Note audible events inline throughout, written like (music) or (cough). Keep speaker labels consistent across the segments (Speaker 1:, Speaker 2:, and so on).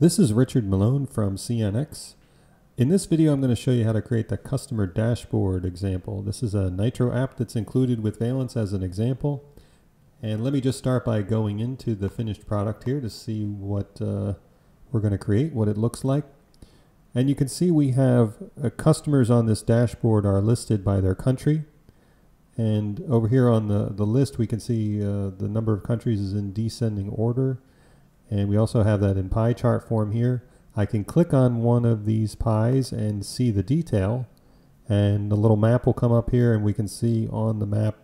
Speaker 1: This is Richard Malone from CNX. In this video, I'm going to show you how to create the customer dashboard example. This is a Nitro app that's included with Valence as an example. And let me just start by going into the finished product here to see what uh, we're going to create, what it looks like. And you can see we have uh, customers on this dashboard are listed by their country. And over here on the, the list, we can see uh, the number of countries is in descending order. And we also have that in pie chart form here. I can click on one of these pies and see the detail. And the little map will come up here and we can see on the map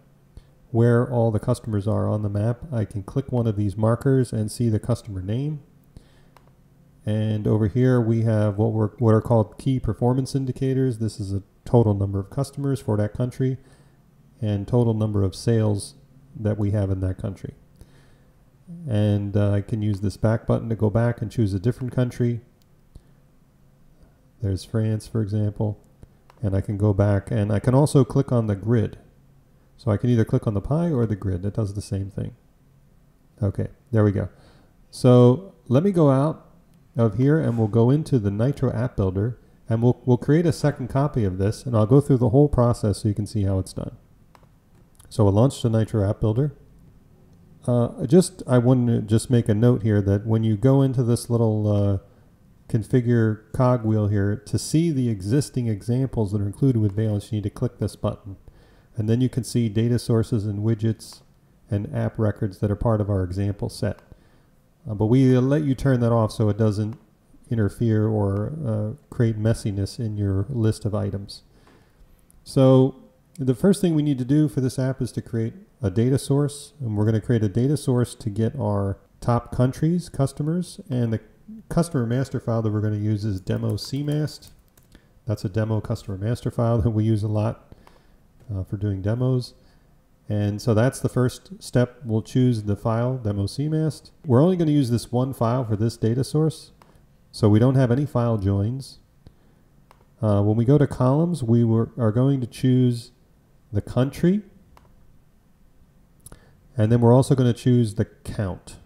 Speaker 1: where all the customers are on the map. I can click one of these markers and see the customer name. And over here we have what, were, what are called key performance indicators. This is a total number of customers for that country and total number of sales that we have in that country and uh, I can use this back button to go back and choose a different country. There's France, for example, and I can go back and I can also click on the grid. So I can either click on the pie or the grid. It does the same thing. Okay, there we go. So let me go out of here and we'll go into the Nitro App Builder and we'll, we'll create a second copy of this and I'll go through the whole process so you can see how it's done. So we'll launch the Nitro App Builder. Uh, just I want to just make a note here that when you go into this little uh, configure cogwheel here to see the existing examples that are included with Valence, you need to click this button, and then you can see data sources and widgets and app records that are part of our example set. Uh, but we let you turn that off so it doesn't interfere or uh, create messiness in your list of items. So the first thing we need to do for this app is to create a data source, and we're going to create a data source to get our top countries, customers, and the customer master file that we're going to use is demo cmast. That's a demo customer master file that we use a lot uh, for doing demos. And so that's the first step. We'll choose the file, demo cmast. We're only going to use this one file for this data source. So we don't have any file joins. Uh, when we go to columns, we were, are going to choose the country, and then we're also going to choose the count.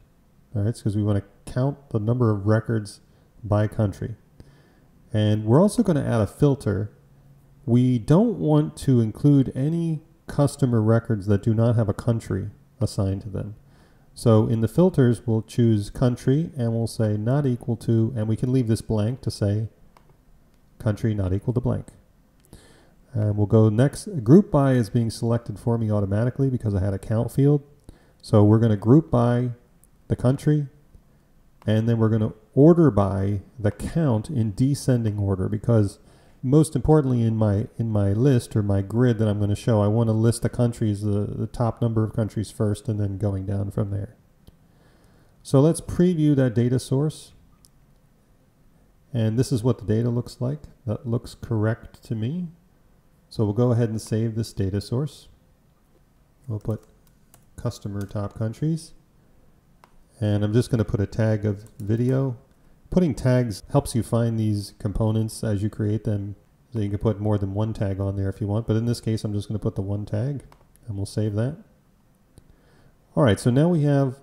Speaker 1: All right, because we want to count the number of records by country. And we're also going to add a filter. We don't want to include any customer records that do not have a country assigned to them. So in the filters, we'll choose country and we'll say not equal to, and we can leave this blank to say country not equal to blank. And we'll go next. Group by is being selected for me automatically because I had a count field. So we're going to group by the country, and then we're going to order by the count in descending order because most importantly in my in my list or my grid that I'm going to show, I want to list the countries, the, the top number of countries first and then going down from there. So let's preview that data source. And this is what the data looks like. That looks correct to me. So we'll go ahead and save this data source. We'll put customer top countries. And I'm just going to put a tag of video. Putting tags helps you find these components as you create them. So you can put more than one tag on there if you want. But in this case, I'm just going to put the one tag and we'll save that. All right, so now we have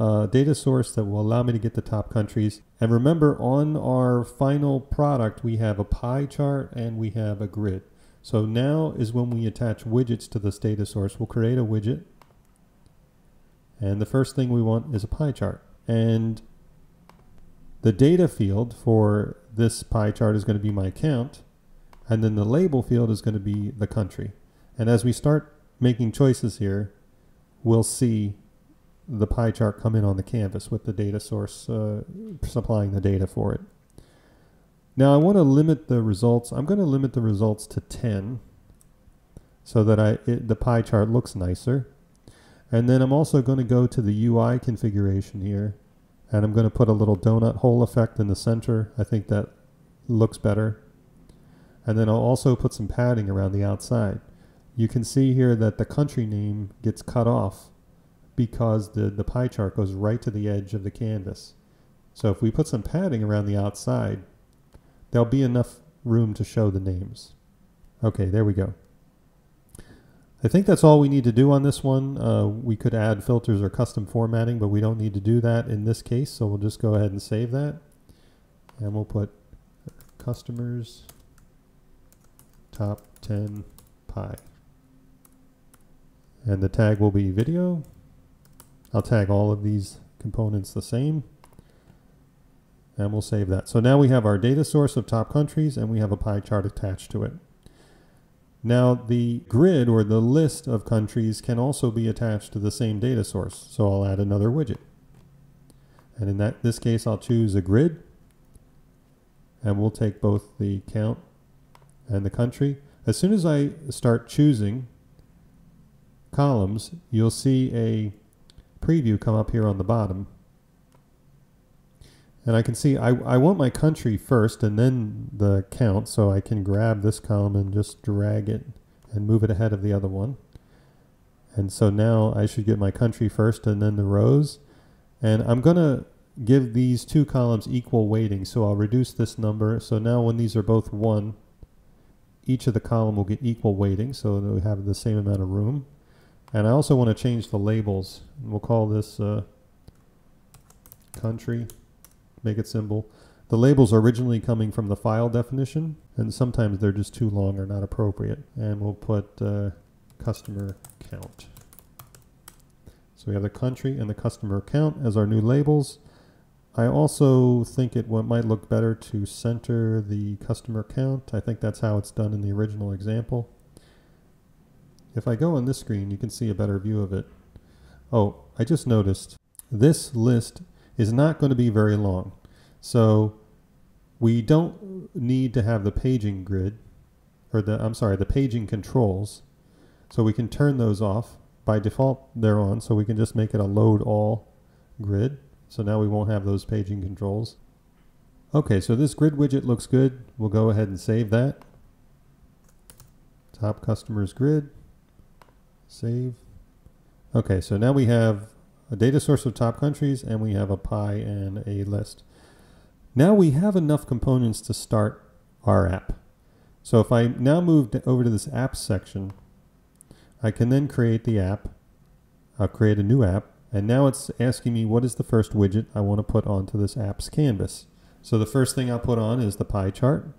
Speaker 1: a data source that will allow me to get the top countries. And remember, on our final product, we have a pie chart and we have a grid. So now is when we attach widgets to this data source. We'll create a widget and the first thing we want is a pie chart. And the data field for this pie chart is going to be my count. And then the label field is going to be the country. And as we start making choices here, we'll see the pie chart come in on the canvas with the data source uh, supplying the data for it. Now I want to limit the results. I'm going to limit the results to 10 so that I it, the pie chart looks nicer. And then I'm also going to go to the UI configuration here and I'm going to put a little donut hole effect in the center. I think that looks better. And then I'll also put some padding around the outside. You can see here that the country name gets cut off because the, the pie chart goes right to the edge of the canvas. So if we put some padding around the outside, there'll be enough room to show the names. Okay, there we go. I think that's all we need to do on this one. Uh, we could add filters or custom formatting, but we don't need to do that in this case, so we'll just go ahead and save that. and we'll put customers top 10 pie. And the tag will be video. I'll tag all of these components the same. And we'll save that. So now we have our data source of top countries and we have a pie chart attached to it. Now the grid or the list of countries can also be attached to the same data source. So I'll add another widget. And in that this case I'll choose a grid and we'll take both the count and the country. As soon as I start choosing columns, you'll see a preview come up here on the bottom. And I can see I, I want my country first and then the count, so I can grab this column and just drag it and move it ahead of the other one. And so now I should get my country first and then the rows. And I'm going to give these two columns equal weighting, so I'll reduce this number. So now when these are both 1, each of the column will get equal weighting, so that we have the same amount of room. And I also want to change the labels. We'll call this uh, country, make it simple. The labels are originally coming from the file definition, and sometimes they're just too long or not appropriate. And we'll put uh, customer count. So we have the country and the customer count as our new labels. I also think it might look better to center the customer count. I think that's how it's done in the original example. If I go on this screen, you can see a better view of it. Oh, I just noticed this list is not going to be very long. So we don't need to have the paging grid, or the, I'm sorry, the paging controls. So we can turn those off. By default, they're on, so we can just make it a load all grid. So now we won't have those paging controls. Okay, so this grid widget looks good. We'll go ahead and save that. Top customers grid. Save. Okay, so now we have a data source of top countries and we have a pie and a list. Now we have enough components to start our app. So if I now move over to this apps section, I can then create the app. I'll create a new app and now it's asking me what is the first widget I want to put onto this app's canvas. So the first thing I'll put on is the pie chart.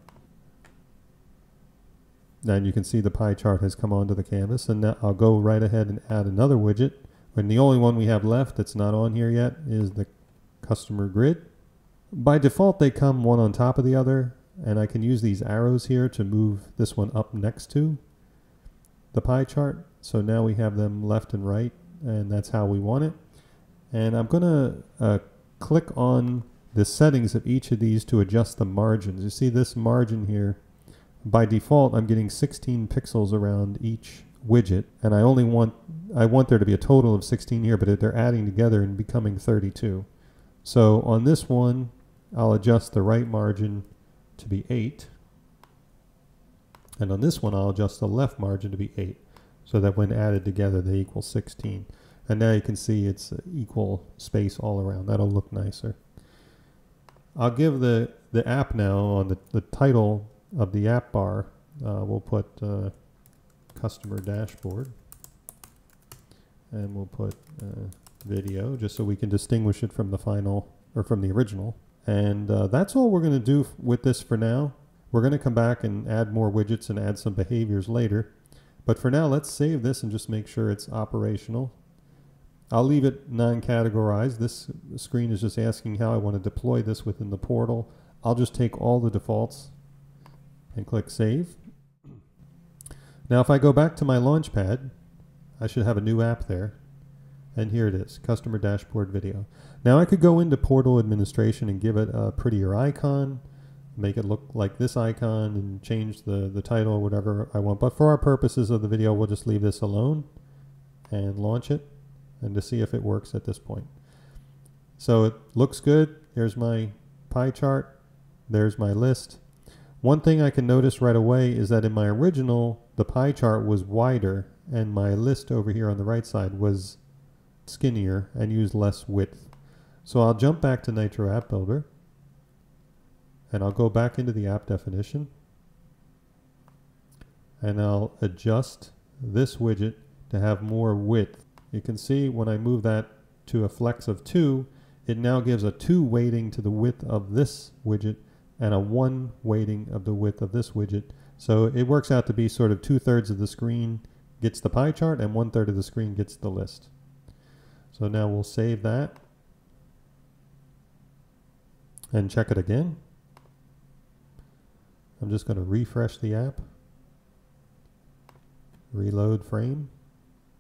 Speaker 1: And you can see the pie chart has come onto the canvas and now I'll go right ahead and add another widget. When the only one we have left that's not on here yet is the customer grid. By default they come one on top of the other and I can use these arrows here to move this one up next to the pie chart. So now we have them left and right and that's how we want it. And I'm going to uh, click on the settings of each of these to adjust the margins. You see this margin here by default, I'm getting 16 pixels around each widget, and I only want I want there to be a total of 16 here, but they're adding together and becoming 32. So on this one, I'll adjust the right margin to be 8, and on this one, I'll adjust the left margin to be 8, so that when added together, they equal 16. And now you can see it's equal space all around. That'll look nicer. I'll give the, the app now on the, the title of the app bar, uh, we'll put uh, customer dashboard and we'll put uh, video just so we can distinguish it from the final or from the original. And uh, that's all we're going to do with this for now. We're going to come back and add more widgets and add some behaviors later. But for now, let's save this and just make sure it's operational. I'll leave it non-categorized. This screen is just asking how I want to deploy this within the portal. I'll just take all the defaults and click Save. Now if I go back to my Launchpad, I should have a new app there. And here it is, Customer Dashboard Video. Now I could go into Portal Administration and give it a prettier icon, make it look like this icon and change the, the title or whatever I want. But for our purposes of the video, we'll just leave this alone and launch it and to see if it works at this point. So it looks good. Here's my pie chart. There's my list. One thing I can notice right away is that in my original, the pie chart was wider and my list over here on the right side was skinnier and used less width. So I'll jump back to Nitro App Builder and I'll go back into the app definition and I'll adjust this widget to have more width. You can see when I move that to a flex of 2, it now gives a 2 weighting to the width of this widget and a 1 weighting of the width of this widget. So it works out to be sort of two-thirds of the screen gets the pie chart and one-third of the screen gets the list. So now we'll save that and check it again. I'm just going to refresh the app, reload frame,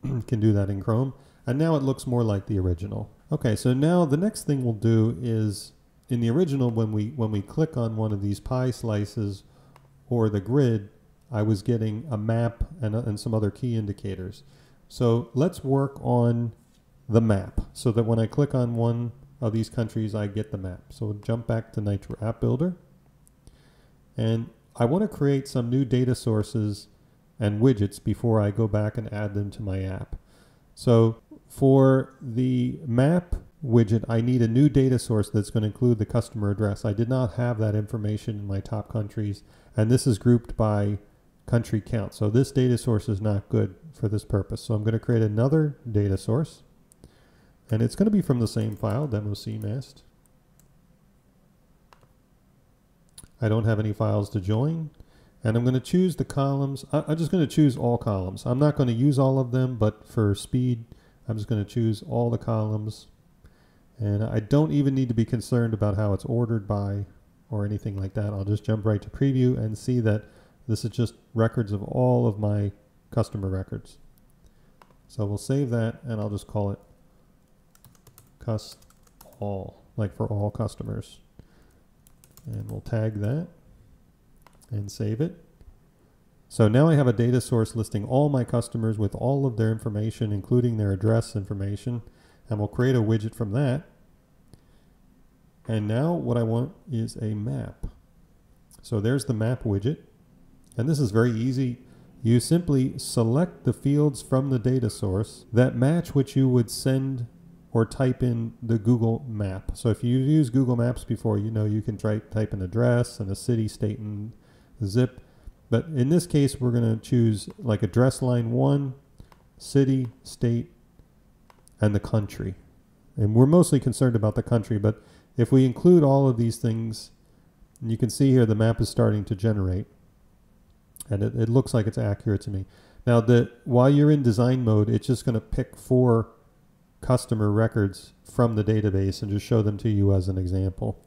Speaker 1: (clears throat) can do that in Chrome, and now it looks more like the original. Okay, so now the next thing we'll do is in the original when we when we click on one of these pie slices or the grid, I was getting a map and, uh, and some other key indicators. So let's work on the map so that when I click on one of these countries, I get the map. So jump back to Nitro App Builder. And I want to create some new data sources and widgets before I go back and add them to my app. So for the map widget, I need a new data source that's going to include the customer address. I did not have that information in my top countries, and this is grouped by country count. So this data source is not good for this purpose. So I'm going to create another data source, and it's going to be from the same file, demo cmast. I don't have any files to join, and I'm going to choose the columns. I'm just going to choose all columns. I'm not going to use all of them, but for speed, I'm just going to choose all the columns. And I don't even need to be concerned about how it's ordered by or anything like that. I'll just jump right to preview and see that this is just records of all of my customer records. So we'll save that and I'll just call it cust all, like for all customers. And we'll tag that and save it. So now I have a data source listing all my customers with all of their information, including their address information. And we'll create a widget from that. And now what I want is a map. So there's the map widget. And this is very easy. You simply select the fields from the data source that match what you would send or type in the Google map. So if you've used Google Maps before, you know you can try, type an address and a city, state, and zip. But in this case, we're going to choose like address line one, city, state, and the country. And we're mostly concerned about the country, but if we include all of these things, you can see here the map is starting to generate. And it, it looks like it's accurate to me. Now, the, while you're in design mode, it's just going to pick four customer records from the database and just show them to you as an example.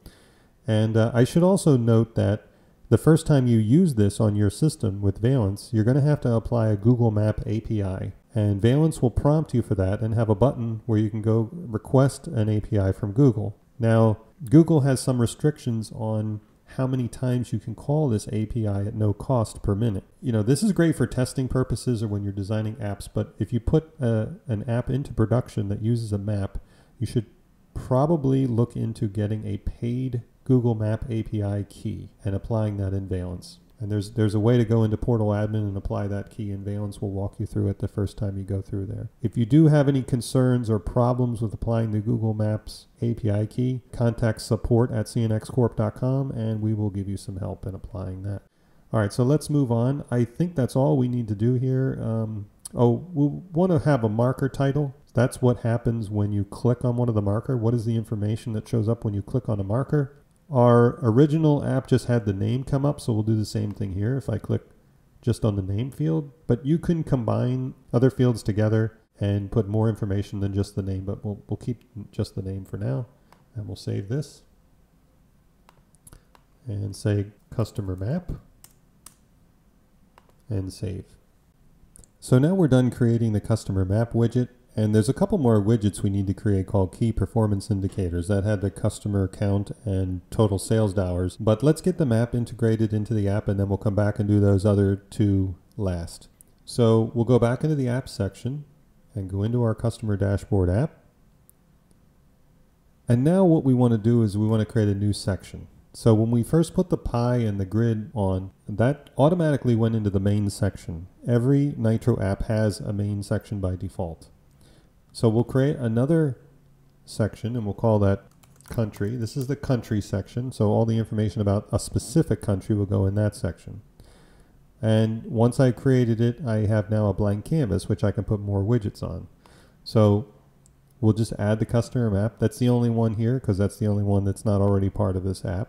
Speaker 1: And uh, I should also note that the first time you use this on your system with Valence, you're going to have to apply a Google Map API. And Valence will prompt you for that and have a button where you can go request an API from Google. Now, Google has some restrictions on how many times you can call this API at no cost per minute. You know, this is great for testing purposes or when you're designing apps, but if you put a, uh, an app into production that uses a map, you should probably look into getting a paid Google Map API key and applying that in Valence. And there's there's a way to go into Portal Admin and apply that key, and Valence will walk you through it the first time you go through there. If you do have any concerns or problems with applying the Google Maps API key, contact support at cnxcorp.com and we will give you some help in applying that. All right, so let's move on. I think that's all we need to do here. Um, oh, we want to have a marker title. That's what happens when you click on one of the marker. What is the information that shows up when you click on a marker? Our original app just had the name come up, so we'll do the same thing here if I click just on the name field. But you can combine other fields together and put more information than just the name, but we'll, we'll keep just the name for now. And we'll save this and say customer map and save. So now we're done creating the customer map widget and there's a couple more widgets we need to create called key performance indicators that had the customer count and total sales dollars. But let's get the map integrated into the app and then we'll come back and do those other two last. So we'll go back into the app section and go into our customer dashboard app. And now what we want to do is we want to create a new section. So when we first put the pie and the grid on, that automatically went into the main section. Every Nitro app has a main section by default. So we'll create another section and we'll call that country. This is the country section. So all the information about a specific country will go in that section. And once I created it, I have now a blank canvas, which I can put more widgets on. So we'll just add the customer map. That's the only one here because that's the only one that's not already part of this app.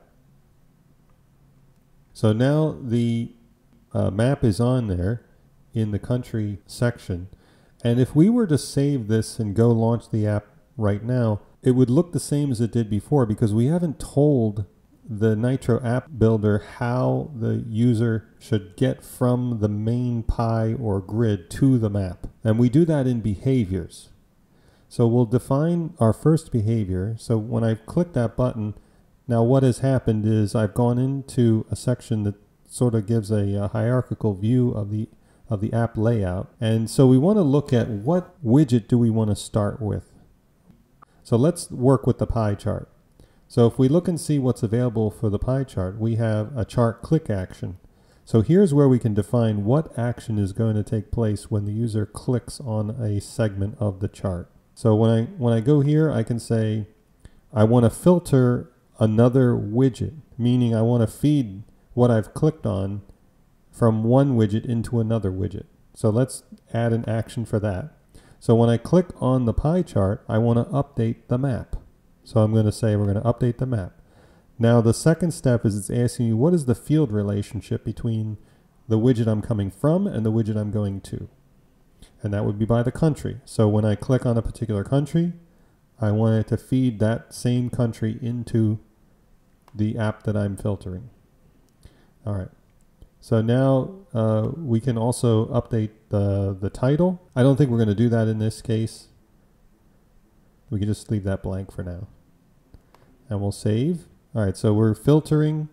Speaker 1: So now the uh, map is on there in the country section. And if we were to save this and go launch the app right now, it would look the same as it did before because we haven't told the Nitro app builder how the user should get from the main pie or grid to the map. And we do that in behaviors. So we'll define our first behavior. So when I click that button, now what has happened is I've gone into a section that sort of gives a, a hierarchical view of the of the app layout. And so we want to look at what widget do we want to start with. So let's work with the pie chart. So if we look and see what's available for the pie chart, we have a chart click action. So here's where we can define what action is going to take place when the user clicks on a segment of the chart. So when I, when I go here, I can say, I want to filter another widget, meaning I want to feed what I've clicked on from one widget into another widget. So let's add an action for that. So when I click on the pie chart, I want to update the map. So I'm going to say we're going to update the map. Now the second step is it's asking you what is the field relationship between the widget I'm coming from and the widget I'm going to. And that would be by the country. So when I click on a particular country, I want it to feed that same country into the app that I'm filtering. All right. So now uh, we can also update the, the title. I don't think we're going to do that in this case. We can just leave that blank for now. And we'll save. All right, so we're filtering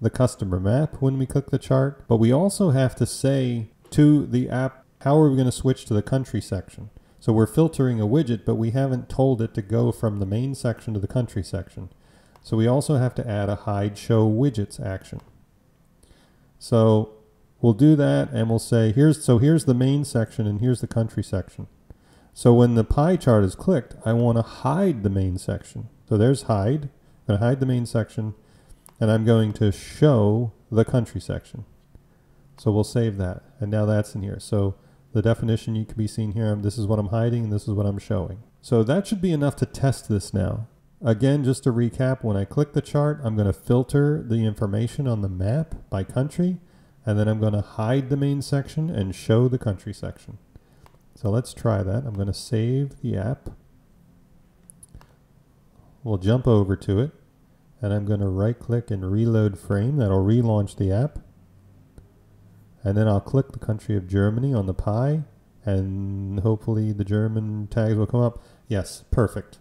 Speaker 1: the customer map when we click the chart, but we also have to say to the app, how are we going to switch to the country section? So we're filtering a widget, but we haven't told it to go from the main section to the country section. So we also have to add a hide show widgets action. So we'll do that and we'll say, here's, so here's the main section and here's the country section. So when the pie chart is clicked, I want to hide the main section. So there's hide. I'm going to hide the main section, and I'm going to show the country section. So we'll save that, and now that's in here. So the definition you can be seen here, this is what I'm hiding, and this is what I'm showing. So that should be enough to test this now. Again, just to recap, when I click the chart, I'm going to filter the information on the map by country, and then I'm going to hide the main section and show the country section. So let's try that. I'm going to save the app. We'll jump over to it and I'm going to right click and reload frame. That'll relaunch the app. And then I'll click the country of Germany on the pie and hopefully the German tags will come up. Yes, perfect.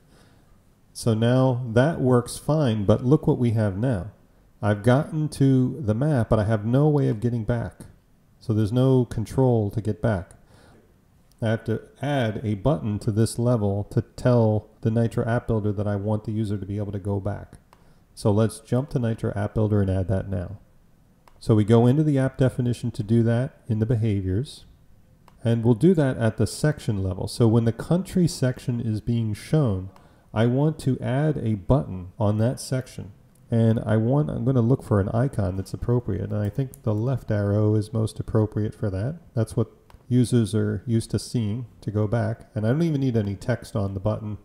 Speaker 1: So now that works fine, but look what we have now. I've gotten to the map, but I have no way of getting back. So there's no control to get back. I have to add a button to this level to tell the Nitro App Builder that I want the user to be able to go back. So let's jump to Nitro App Builder and add that now. So we go into the app definition to do that in the behaviors. And we'll do that at the section level. So when the country section is being shown, I want to add a button on that section. And I want, I'm going to look for an icon that's appropriate. And I think the left arrow is most appropriate for that. That's what users are used to seeing to go back. And I don't even need any text on the button.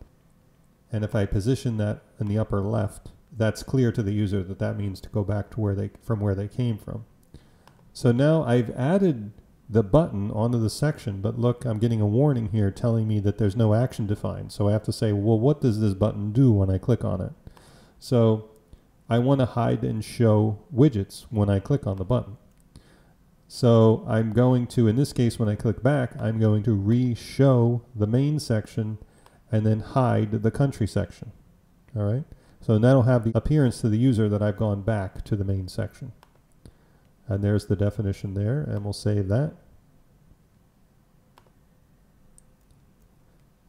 Speaker 1: And if I position that in the upper left, that's clear to the user that that means to go back to where they from where they came from. So now I've added the button onto the section, but look, I'm getting a warning here telling me that there's no action defined. So I have to say, well, what does this button do when I click on it? So I want to hide and show widgets when I click on the button. So I'm going to, in this case, when I click back, I'm going to re-show the main section and then hide the country section. All right. So that'll have the appearance to the user that I've gone back to the main section. And there's the definition there, and we'll save that.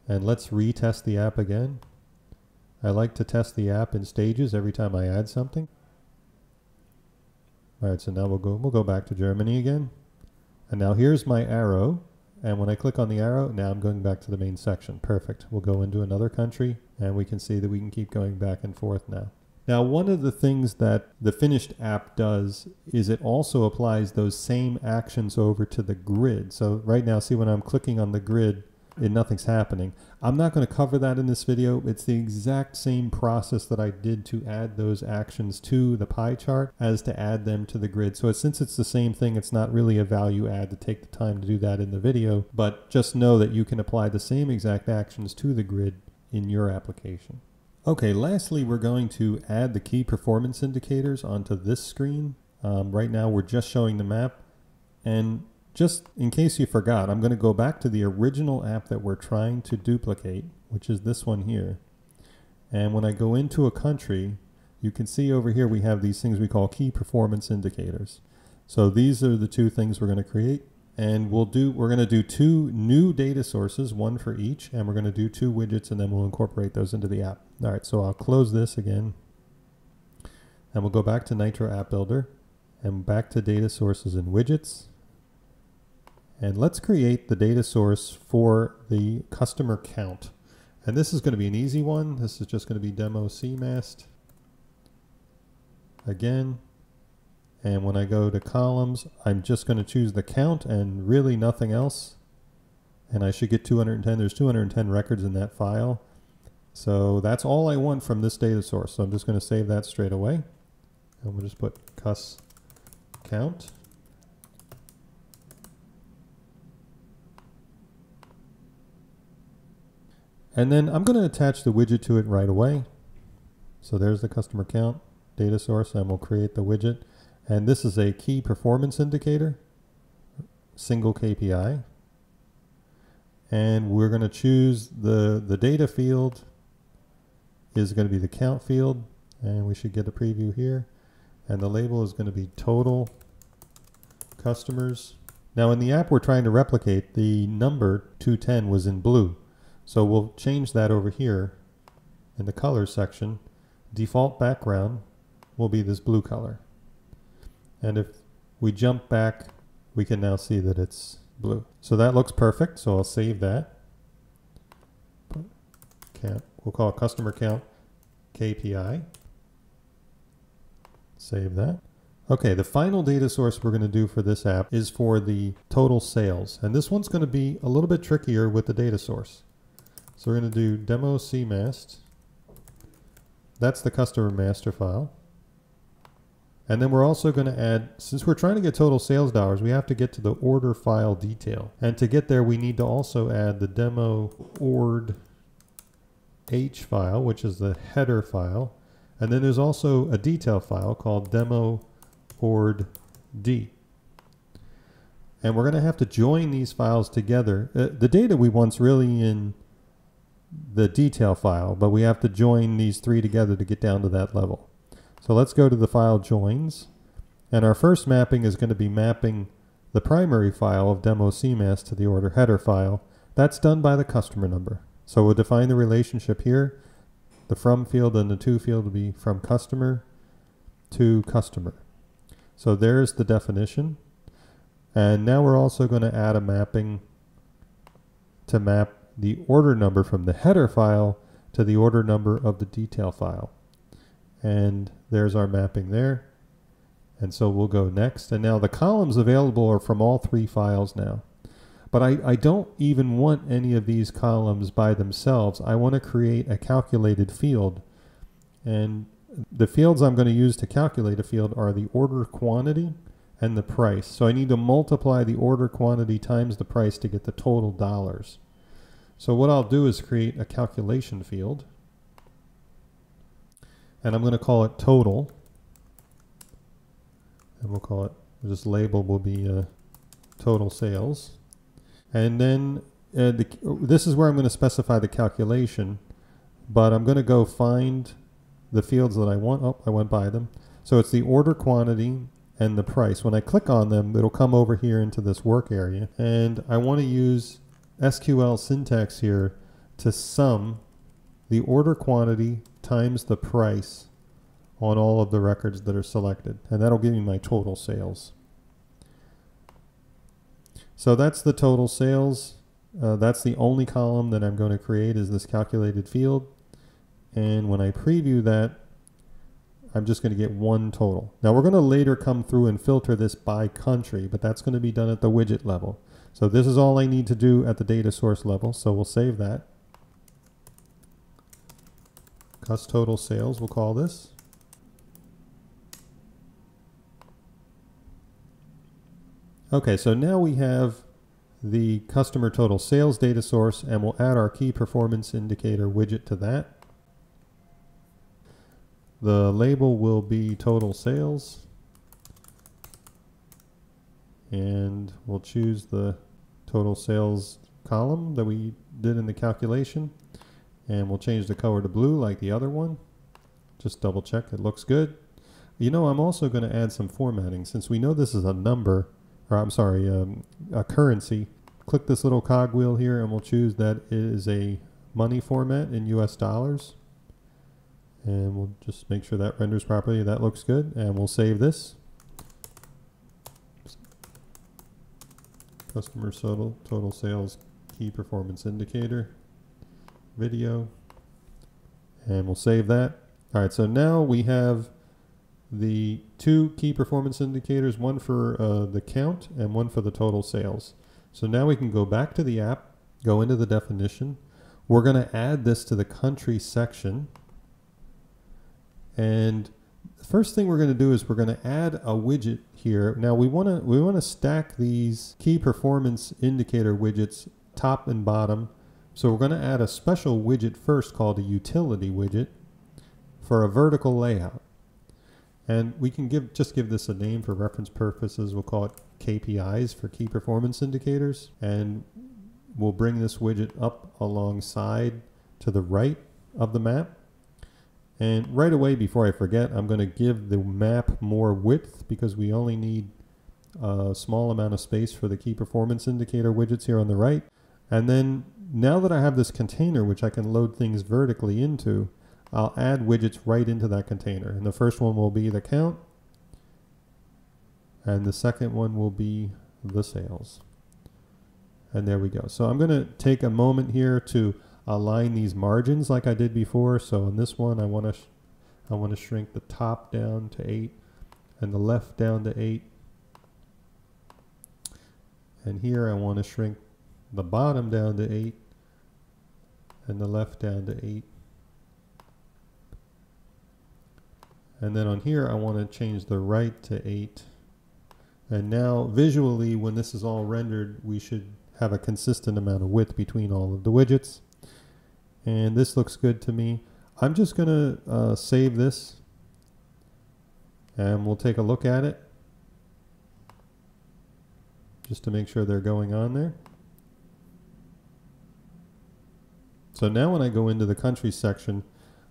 Speaker 1: And let's retest the app again. I like to test the app in stages every time I add something. All right, so now we'll go, we'll go back to Germany again. And now here's my arrow. And when I click on the arrow, now I'm going back to the main section. Perfect. We'll go into another country and we can see that we can keep going back and forth now. Now, one of the things that the finished app does is it also applies those same actions over to the grid. So right now, see when I'm clicking on the grid, and nothing's happening. I'm not going to cover that in this video. It's the exact same process that I did to add those actions to the pie chart as to add them to the grid. So since it's the same thing, it's not really a value add to take the time to do that in the video, but just know that you can apply the same exact actions to the grid in your application. Okay, lastly, we're going to add the key performance indicators onto this screen. Um, right now, we're just showing the map. And just in case you forgot, I'm going to go back to the original app that we're trying to duplicate, which is this one here. And when I go into a country, you can see over here we have these things we call key performance indicators. So these are the two things we're going to create and we'll do we're going to do two new data sources one for each and we're going to do two widgets and then we'll incorporate those into the app. All right so I'll close this again. And we'll go back to Nitro App Builder and back to data sources and widgets. And let's create the data source for the customer count. And this is going to be an easy one. This is just going to be demo CMAST again and when I go to columns, I'm just going to choose the count and really nothing else. And I should get 210. There's 210 records in that file. So that's all I want from this data source. So I'm just going to save that straight away. And we'll just put cus count. And then I'm going to attach the widget to it right away. So there's the customer count data source and we'll create the widget. And this is a key performance indicator, single KPI. And we're going to choose the, the data field is going to be the count field. And we should get a preview here. And the label is going to be total customers. Now in the app we're trying to replicate, the number 210 was in blue. So we'll change that over here in the color section. Default background will be this blue color. And if we jump back, we can now see that it's blue. So that looks perfect. So I'll save that. Count. We'll call customer count KPI. Save that. Okay, the final data source we're going to do for this app is for the total sales. And this one's going to be a little bit trickier with the data source. So we're going to do demo CMAST. That's the customer master file. And then we're also going to add, since we're trying to get total sales dollars, we have to get to the order file detail. And to get there, we need to also add the demo ord h file, which is the header file. And then there's also a detail file called demo ord d. And we're going to have to join these files together. Uh, the data we want's really in the detail file, but we have to join these three together to get down to that level. So let's go to the file joins. And our first mapping is going to be mapping the primary file of demo CMAST to the order header file. That's done by the customer number. So we'll define the relationship here. The from field and the to field will be from customer to customer. So there's the definition. And now we're also going to add a mapping to map the order number from the header file to the order number of the detail file. And there's our mapping there. And so we'll go next. And now the columns available are from all three files now. But I, I don't even want any of these columns by themselves. I want to create a calculated field. And the fields I'm going to use to calculate a field are the order quantity and the price. So I need to multiply the order quantity times the price to get the total dollars. So what I'll do is create a calculation field and I'm going to call it total. And we'll call it, this label will be uh, total sales. And then uh, the, this is where I'm going to specify the calculation, but I'm going to go find the fields that I want. Oh, I went by them. So it's the order quantity and the price. When I click on them, it'll come over here into this work area. And I want to use SQL syntax here to sum the order quantity times the price on all of the records that are selected. And that'll give me my total sales. So that's the total sales. Uh, that's the only column that I'm going to create is this calculated field. And when I preview that, I'm just going to get one total. Now we're going to later come through and filter this by country, but that's going to be done at the widget level. So this is all I need to do at the data source level. So we'll save that. Cust total sales, we'll call this. Okay, so now we have the customer total sales data source and we'll add our key performance indicator widget to that. The label will be total sales and we'll choose the total sales column that we did in the calculation and we'll change the color to blue like the other one. Just double check it looks good. You know I'm also going to add some formatting. Since we know this is a number or I'm sorry um, a currency click this little cogwheel here and we'll choose that it is a money format in US dollars. And we'll just make sure that renders properly. That looks good. And we'll save this. Customer total, total sales key performance indicator video. And we'll save that. All right so now we have the two key performance indicators one for uh, the count and one for the total sales. So now we can go back to the app go into the definition. We're going to add this to the country section. And the first thing we're going to do is we're going to add a widget here. Now we want to we want to stack these key performance indicator widgets top and bottom. So we're going to add a special widget first called a utility widget for a vertical layout. And we can give just give this a name for reference purposes. We'll call it KPIs for key performance indicators. And we'll bring this widget up alongside to the right of the map. And right away, before I forget, I'm going to give the map more width because we only need a small amount of space for the key performance indicator widgets here on the right. And then now that I have this container, which I can load things vertically into, I'll add widgets right into that container. And the first one will be the count. And the second one will be the sales. And there we go. So I'm going to take a moment here to align these margins like I did before. So on this one, I want to I want to shrink the top down to 8 and the left down to 8. And here I want to shrink the bottom down to 8 and the left down to 8. And then on here I want to change the right to 8. And now visually when this is all rendered we should have a consistent amount of width between all of the widgets and this looks good to me. I'm just going to uh, save this and we'll take a look at it just to make sure they're going on there. So now when I go into the country section,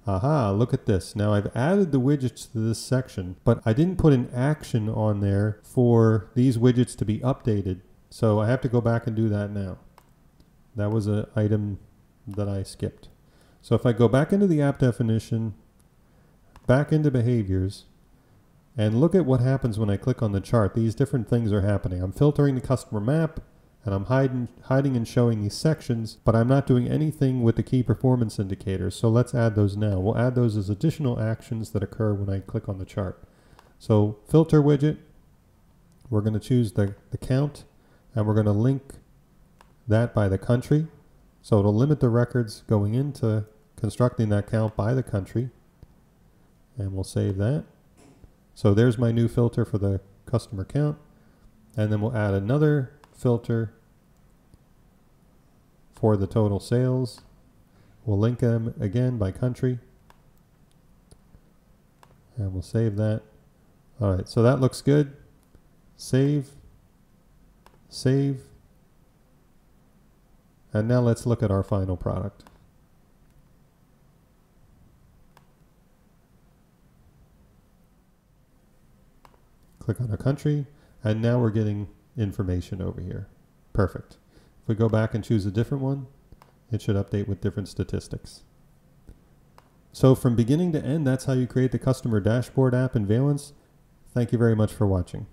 Speaker 1: aha, look at this. Now I've added the widgets to this section, but I didn't put an action on there for these widgets to be updated. So I have to go back and do that now. That was an item that I skipped. So if I go back into the app definition, back into behaviors, and look at what happens when I click on the chart, these different things are happening. I'm filtering the customer map, and I'm hiding, hiding and showing these sections, but I'm not doing anything with the key performance indicators. So let's add those now. We'll add those as additional actions that occur when I click on the chart. So filter widget, we're going to choose the, the count, and we're going to link that by the country. So it'll limit the records going into constructing that count by the country. And we'll save that. So there's my new filter for the customer count. And then we'll add another filter for the total sales. We'll link them again by country. And we'll save that. All right, so that looks good. Save, save, and now let's look at our final product. Click on a country, and now we're getting information over here. Perfect. We go back and choose a different one, it should update with different statistics. So from beginning to end, that's how you create the customer dashboard app in Valence. Thank you very much for watching.